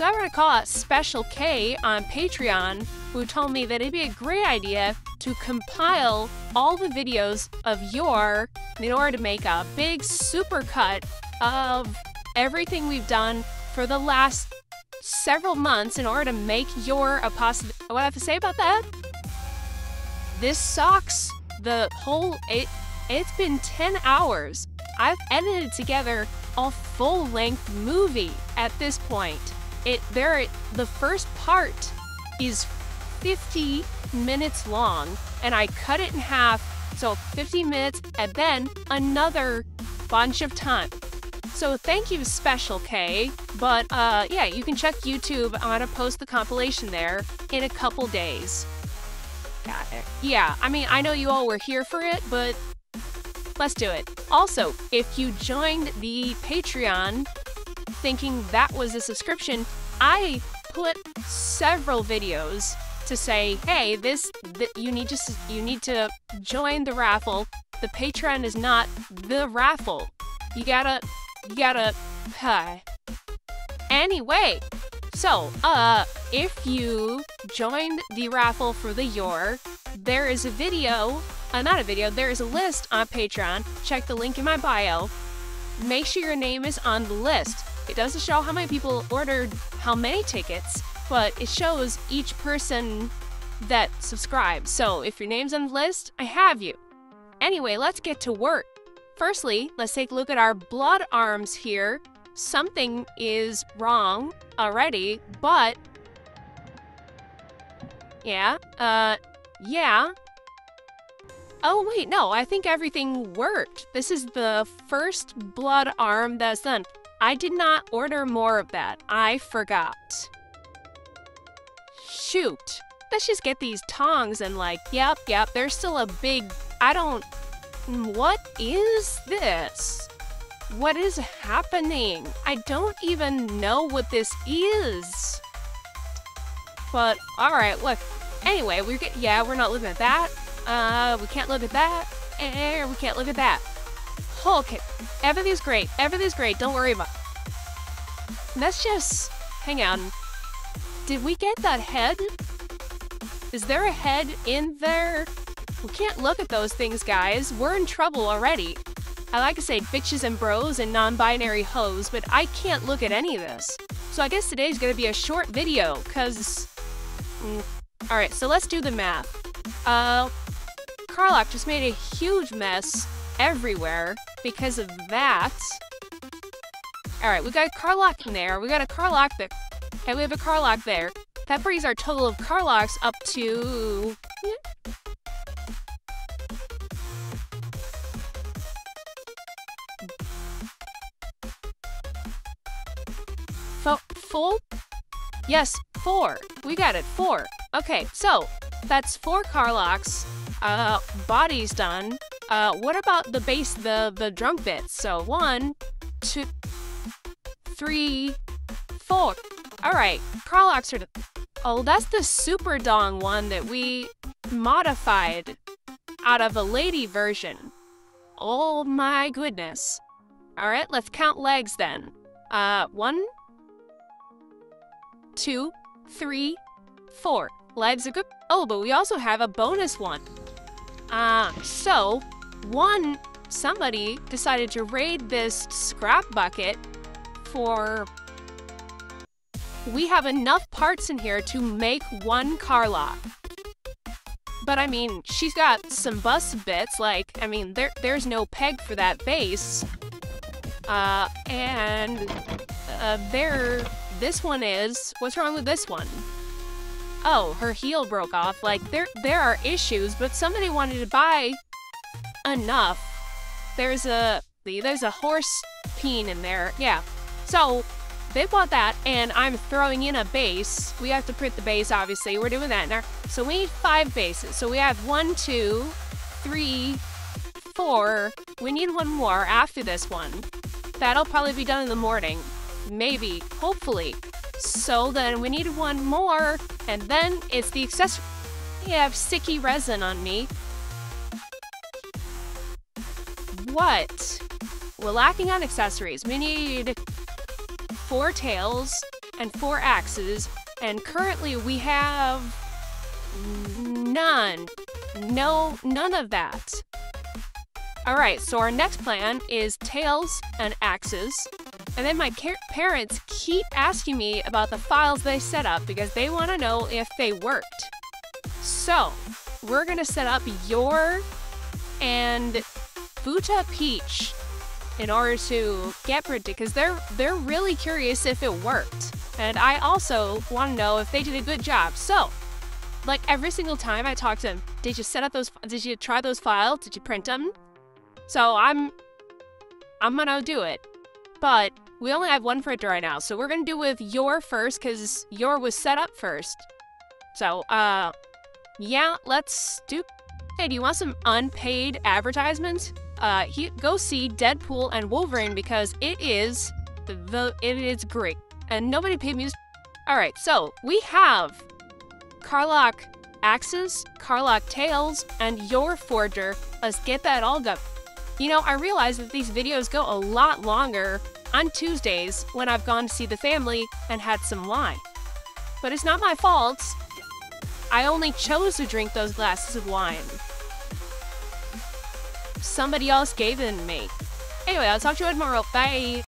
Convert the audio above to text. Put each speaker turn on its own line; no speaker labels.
So I ran a call Special K on Patreon, who told me that it'd be a great idea to compile all the videos of your in order to make a big super cut of everything we've done for the last several months in order to make your a possible. What I have to say about that? This sucks. The whole it. It's been 10 hours. I've edited together a full-length movie at this point. It there the first part is 50 minutes long and I cut it in half so 50 minutes and then another bunch of time. So thank you, Special K. But uh, yeah, you can check YouTube. I'm gonna post the compilation there in a couple days. Got it. Yeah, I mean, I know you all were here for it, but let's do it. Also, if you joined the Patreon thinking that was a subscription, I put several videos to say, hey, this th- you need to you need to join the raffle. The Patreon is not the raffle. You gotta you gotta. Uh. Anyway, so uh, if you joined the raffle for the Yor, there is a video. Uh, not a video. There is a list on Patreon. Check the link in my bio. Make sure your name is on the list. It doesn't show how many people ordered how many tickets, but it shows each person that subscribed. So if your name's on the list, I have you. Anyway, let's get to work. Firstly, let's take a look at our blood arms here. Something is wrong already, but... Yeah, uh, yeah. Oh, wait, no, I think everything worked. This is the first blood arm that's done. I did not order more of that. I forgot. Shoot. Let's just get these tongs and like, yep, yep, there's still a big... I don't... What is this? What is happening? I don't even know what this is. But, alright, look. Anyway, we're get yeah, we're not looking at that. Uh, we can't look at that. And we can't look at that. Okay, everything's great. Everything's great. Don't worry about Let's just... Hang on. Did we get that head? Is there a head in there? We can't look at those things, guys. We're in trouble already. I like to say bitches and bros and non-binary hoes, but I can't look at any of this. So I guess today's gonna be a short video, cause... Mm. Alright, so let's do the math. Uh, Karlach just made a huge mess everywhere because of that. Alright, we got a Karlach in there, we got a Karlach there. Okay, we have a Karlach there. That brings our total of Karlachs up to... full? Yes, four. We got it, four. Okay, so that's four Karlachs. Uh, body's done. Uh, what about the base, the, the drum bits? So one, two, three, four. All right, are Oh, that's the Super Dong one that we modified out of a lady version. Oh my goodness. Alright, let's count legs then. Uh, one, two, three, four. Legs are good. Oh, but we also have a bonus one. Uh, so, one, somebody decided to raid this scrap bucket for we have enough parts in here to make one Karlach. But I mean, she's got some bus bits, like, I mean, there there's no peg for that base. Uh, and uh, there, this one is, what's wrong with this one? Oh, her heel broke off. Like, there, there are issues, but somebody wanted to buy enough. There's a, there's a horse peen in there. Yeah. So, they bought that, and I'm throwing in a base. We have to print the base, obviously. We're doing that now. So we need five bases. So we have one, two, three, four. We need one more after this one. That'll probably be done in the morning. Maybe, hopefully. So then we need one more, and then it's the accessory. I have sticky resin on me. What? We're lacking on accessories. We need four tails and four axes, and currently we have none. No, none of that. Alright, so our next plan is tails and axes. And then my parents keep asking me about the files they set up because they want to know if they worked. So, we're going to set up Yor and Futa Peach in order to get predicted because they're they're really curious if it worked. And I also want to know if they did a good job. So, like every single time I talk to them, did you set up those did you try those files? Did you print them? So, I'm I'm to do it. But we only have one printer right now, so we're to do with Yor first cuz Yor was set up first. So, uh yeah, let's do Hey, do you want some unpaid advertisements? Uh, he, go see Deadpool and Wolverine because it is the it is great, and nobody paid me. All right, so we have Karlach axes, Karlach tails, and Yor Forger. Let's get that all going. You know, I realize that these videos go a lot longer on Tuesdays when I've gone to see the family and had some wine. But it's not my fault. I only chose to drink those glasses of wine somebody else gave to me. Anyway, I'll talk to you tomorrow. Bye.